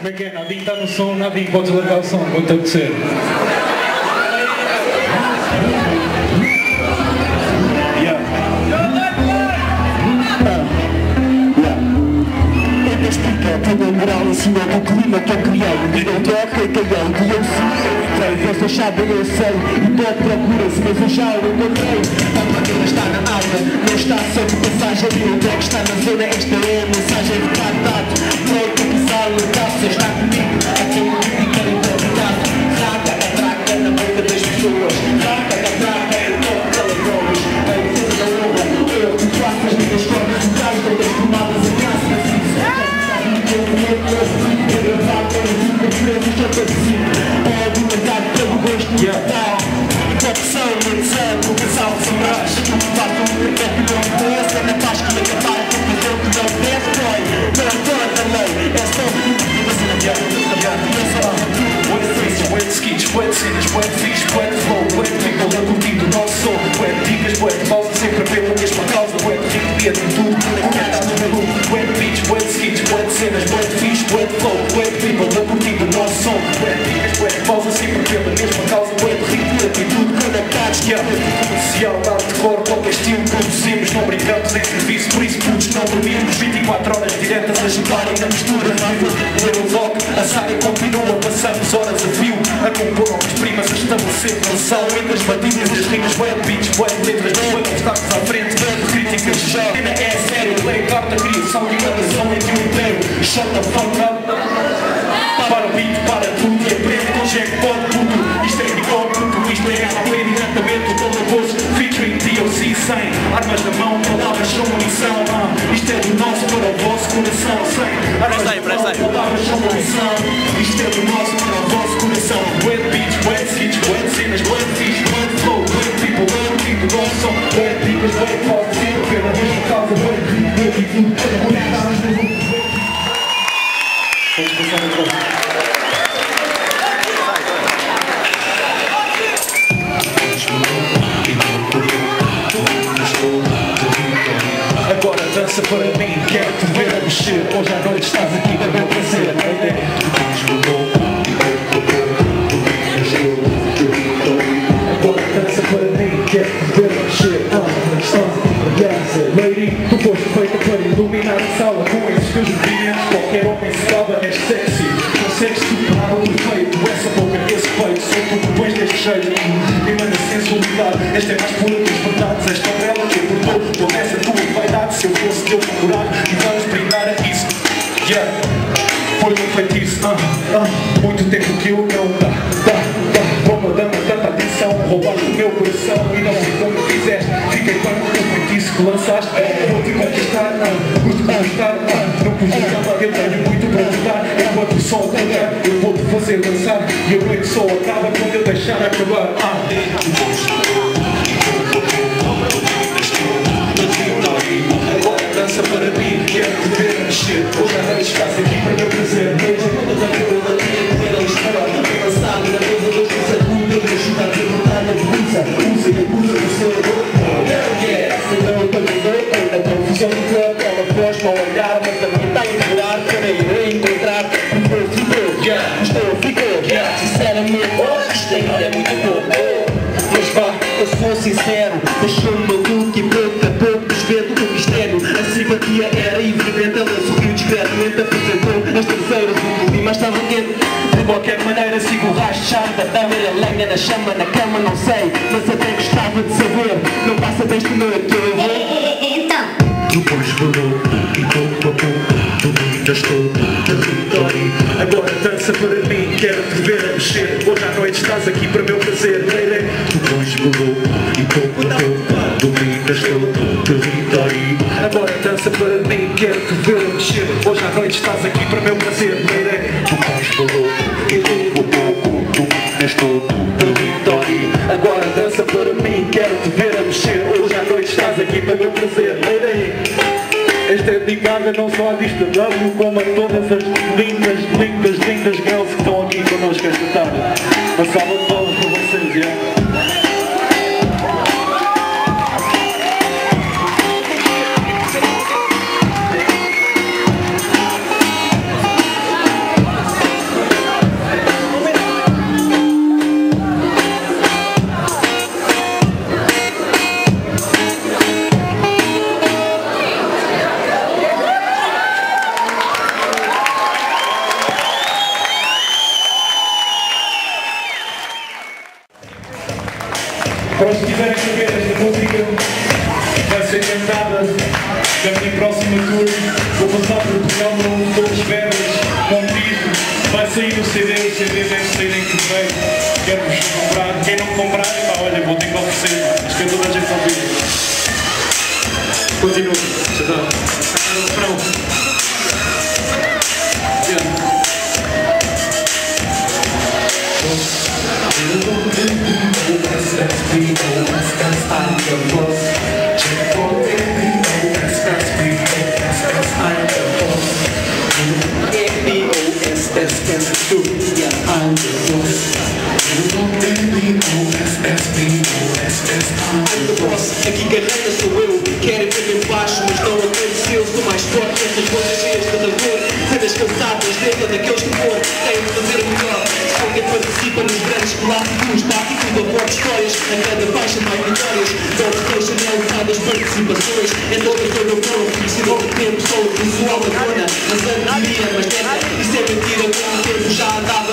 Como é que é? Nadinho está no som, Nadinho, podes largar o som, quando acontecer. Tenho um grau em cima do clima que eu criei Não toca caiei, que eu eu entrei Vocês sabem, eu sei, e tô procura-se Mas eu já o encontrei. A máquina está na aula, não está só de passagem E onde é que está na zona, esta é a mensagem de contato Pronto, dicas, wet pausa, sempre pela mesma causa, wet ritmo, tudo, conectados no meu loop, wet beats, wet skis, wet cenas, wet fixe, wet flow, wet people a curtir do nosso som, wet dicas, wet pausa, sempre pela mesma causa, wet ritmo, tudo, conectados, yeah, comercial, hardcore, qualquer estilo, produzimos, não brincamos em serviço, por isso putos não dormimos, 24 horas diretas a jogarem na mistura, ler o rock, a saia continua, passamos horas a fio, a compor a estabelecer relação entre as batidas e as rimas, web beats, web letras, web obstáculos à frente, críticas, já é sério, lei, carta, criação e gravação entre o império, shut the fuck up, para o beat, para tudo e aprende com jackpot, puto, isto é igual, puto, isto é RP diretamente do Doloroso, featuring DOC 100, armas na mão, palavras são munição, ah, isto é do nosso para o vosso coração, sem armas na mão, palavras são munição, isto é do nosso Agora dança para mim, quero te ver a mexer. Hoje à noite estás aqui para meu prazer Agora dança para mim, quero te ver iluminar a sala Com esses teus movimentos, qualquer homem se cala És sexy, consegues superar o defeito Essa boca, esse peito, sou tu que pões deste jeito. Emana sensualidade, esta é mais pura que as verdades. Esta bela que acordou toda essa tua vaidade. Se eu fosse teu namorado e vamos brindar a isso. Yeah, foi um feitiço ah, ah, Muito tempo que eu não dá, dá, dá. Vou dando tanta atenção, roubaste o meu coração E não sei como fizeste, fiquei com o feitiço que lançaste. Vou O sol tocar, eu vou te fazer dançar E a noite só acaba quando eu deixar acabar. Ah. Para mim, quero te ver mexer. Aqui para meu prazer. Lançado na mesa dos do seu amor. Yeah, essa não te ajudou A confusão do corpo, ela para olhar Mas a minha A simpatia era evidente Ela sorriu discretamente Apresentou as terceiras O clima estava quente De qualquer maneira sigo o rastro da dama e a lenha na chama Na cama não sei Mas até gostava de saber Não passa deste noite eu vou. Então, depois rolou e pouco a pouco dominas todo o território Agora dança para mim, quero te ver a mexer. Hoje à noite estás aqui para meu prazer. Depois rolou e pouco a pouco Hoje à noite estás aqui para meu prazer Lele. Depois rolou e pouco a pouco dominas todo o território Agora dança para mim, quero te ver a mexer Hoje à noite estás aqui para meu prazer Lele. Esta é dedicada não só à Dista W, como a todas as lindas, lindas, lindas girls que estão aqui connosco esta tarde. Uma salva de Para os que quiserem saber, esta música vai ser cantada na minha próxima tour. Vou passar por no Torres Vedras, Montijo. Vai sair o CD, o CD deve sair em fevereiro. Quero-vos comprar. Quem não comprar, pá, olha, vou ter que oferecer. Acho que é toda a gente ouvir. Continua. Já está. Refrão. Yeah. Aqui carrega sou eu, querem ver-me baixo, mas não aconteceu. Sou mais forte que essas coisas cheias de dor. Cenas cansadas, dentro daqueles que for, têm de fazer melhor. Só quem participa nos grandes clássicos, histórias. A cada faixa mais vitórias, não deixam realizadas participações. É toda a zona boa, conhecida ao tempo, sou o visual da zona. Mas antes mas nessa, isso é mentira. Com o tempo já andava